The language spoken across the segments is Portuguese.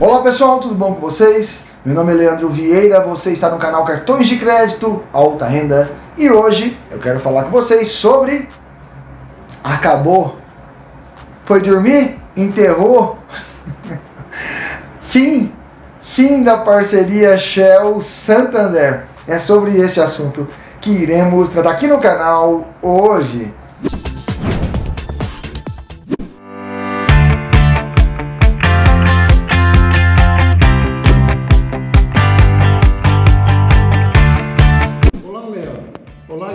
Olá pessoal, tudo bom com vocês? Meu nome é Leandro Vieira, você está no canal Cartões de Crédito Alta Renda e hoje eu quero falar com vocês sobre. Acabou? Foi dormir? Enterrou? fim! Fim da parceria Shell Santander. É sobre este assunto que iremos tratar aqui no canal hoje.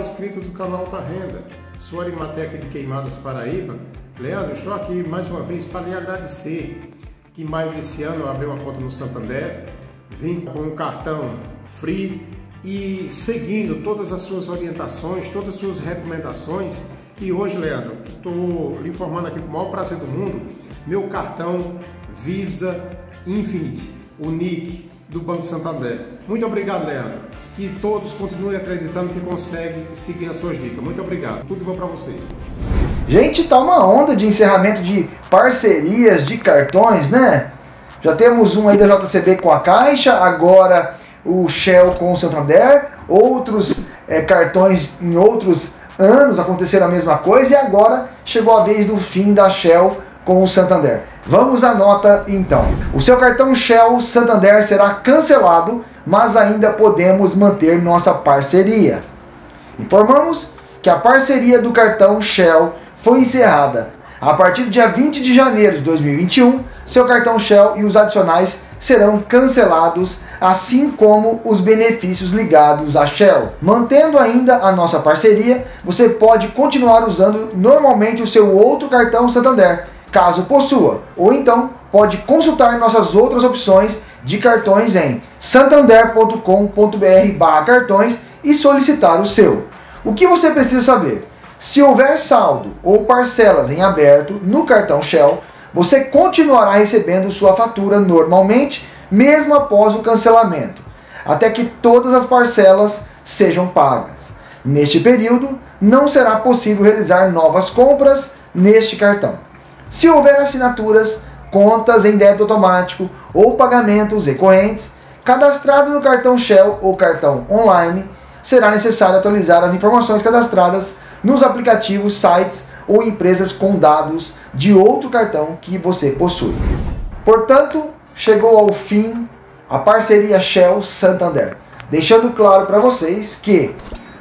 Inscritos do canal Alta Renda. Sou Arimateca de Queimadas, Paraíba. Leandro, estou aqui mais uma vez para lhe agradecer que em maio desse ano eu abri uma conta no Santander, vim com um cartão free e seguindo todas as suas orientações, todas as suas recomendações. E hoje, Leandro, estou lhe informando aqui com o maior prazer do mundo, meu cartão Visa Infinite, o NIC do Banco Santander. Muito obrigado, Leandro que todos continuem acreditando que conseguem seguir as suas dicas. Muito obrigado. Tudo bom para vocês. Gente, tá uma onda de encerramento de parcerias de cartões, né? Já temos um aí da JCB com a Caixa, agora o Shell com o Santander, outros é, cartões em outros anos aconteceram a mesma coisa e agora chegou a vez do fim da Shell com o Santander. Vamos à nota então. O seu cartão Shell Santander será cancelado mas ainda podemos manter nossa parceria. Informamos que a parceria do cartão Shell foi encerrada. A partir do dia 20 de janeiro de 2021, seu cartão Shell e os adicionais serão cancelados, assim como os benefícios ligados à Shell. Mantendo ainda a nossa parceria, você pode continuar usando normalmente o seu outro cartão Santander, caso possua, ou então pode consultar nossas outras opções de cartões em santander.com.br cartões e solicitar o seu. O que você precisa saber? Se houver saldo ou parcelas em aberto no cartão Shell, você continuará recebendo sua fatura normalmente, mesmo após o cancelamento, até que todas as parcelas sejam pagas. Neste período, não será possível realizar novas compras neste cartão. Se houver assinaturas, contas em débito automático ou pagamentos recorrentes, cadastrado no cartão Shell ou cartão online, será necessário atualizar as informações cadastradas nos aplicativos, sites ou empresas com dados de outro cartão que você possui. Portanto, chegou ao fim a parceria Shell Santander, deixando claro para vocês que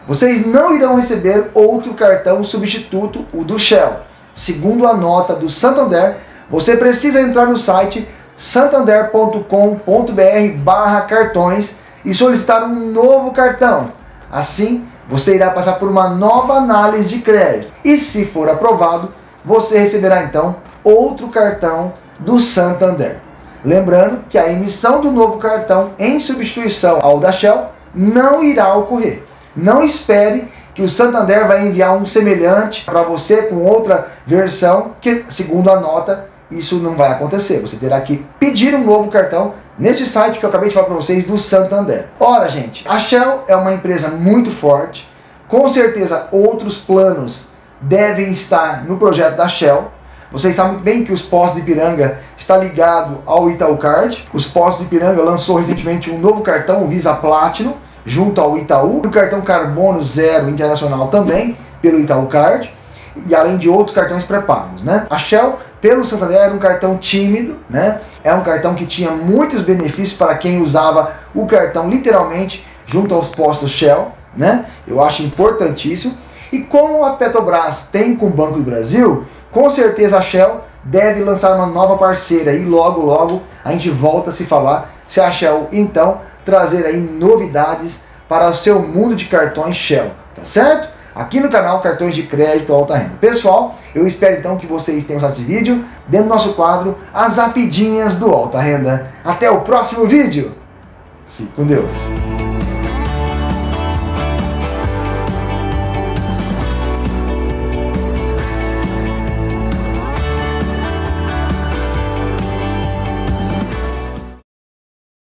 vocês não irão receber outro cartão substituto, o do Shell. Segundo a nota do Santander, você precisa entrar no site santander.com.br barra cartões e solicitar um novo cartão. Assim, você irá passar por uma nova análise de crédito. E se for aprovado, você receberá então outro cartão do Santander. Lembrando que a emissão do novo cartão em substituição ao da Shell não irá ocorrer. Não espere que o Santander vai enviar um semelhante para você com outra versão que, segundo a nota, isso não vai acontecer. Você terá que pedir um novo cartão nesse site que eu acabei de falar para vocês do Santander. Ora, gente, a Shell é uma empresa muito forte. Com certeza outros planos devem estar no projeto da Shell. Vocês sabem bem que os postos de Ipiranga está ligado ao Itaú Card. Os postos de Ipiranga lançou recentemente um novo cartão, o Visa Platinum, junto ao Itaú. O cartão Carbono Zero Internacional também, pelo Itaú Card. E além de outros cartões pré-pagos, né? A Shell pelo Santander era um cartão tímido, né? É um cartão que tinha muitos benefícios para quem usava o cartão literalmente junto aos postos Shell, né? Eu acho importantíssimo. E como a Petrobras tem com o Banco do Brasil, com certeza a Shell deve lançar uma nova parceira e logo logo a gente volta a se falar se a Shell então trazer aí novidades para o seu mundo de cartões Shell, tá certo? aqui no canal Cartões de Crédito Alta Renda. Pessoal, eu espero então que vocês tenham gostado desse vídeo, dentro do nosso quadro As Rapidinhas do Alta Renda. Até o próximo vídeo. Fique com Deus.